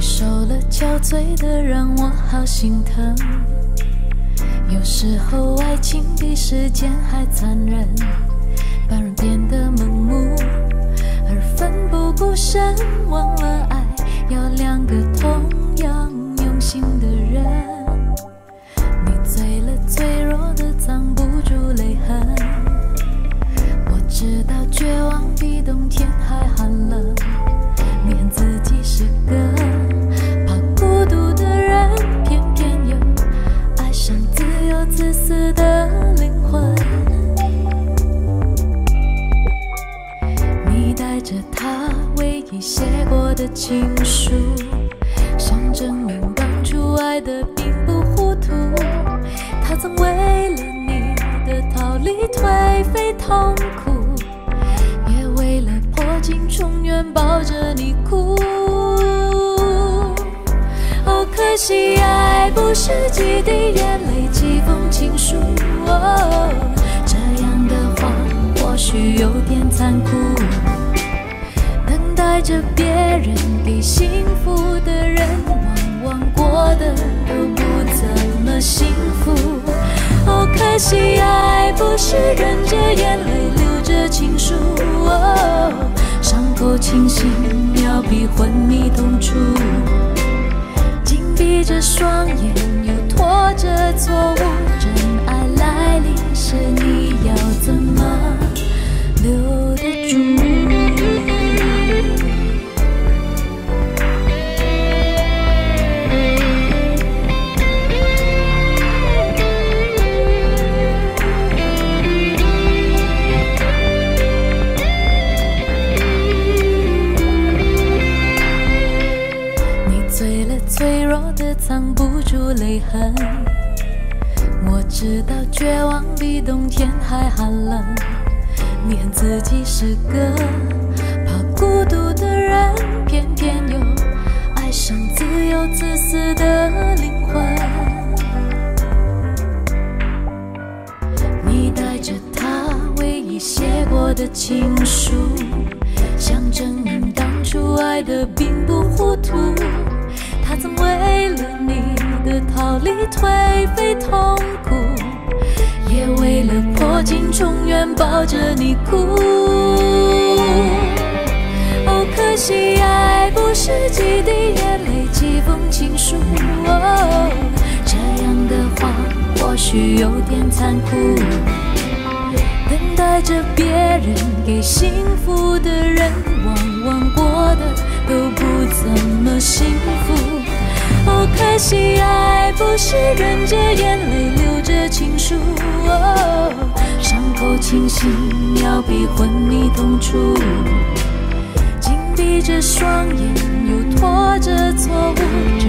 你受了憔悴的，让我好心疼。有时候爱情比时间还残忍，把人变得盲目，而奋不顾身，忘了爱要两个同样用心的人。自私的灵魂。你带着他唯一写过的情书，想证明当初爱的并不糊涂。他曾为了你的逃离颓废痛苦，也为了破镜重圆抱着你哭。哦，可惜呀不是几滴眼泪几封情书。哦，这样的话或许有点残酷。等待着别人给幸福的人，往往过得都不怎么幸福。哦，可惜爱不是忍着眼泪留着情书。哦，伤口清醒，要比昏双眼，又拖着错误。脆弱的藏不住泪痕。我知道绝望比冬天还寒冷，念自己是个怕孤独的人，偏偏又爱上自由自私的灵魂。你带着他唯一写过的情书，想证明当初爱的并不糊涂。颓废痛苦，也为了破镜重圆抱着你哭。哦，可惜爱不是几滴眼泪几封情书。哦，这样的话或许有点残酷。等待着别人给幸福的人，往往过得都不怎么幸福。可惜爱不是忍着眼泪留着情书。哦，伤口清醒，要比昏迷痛楚。紧闭着双眼，又拖着错误。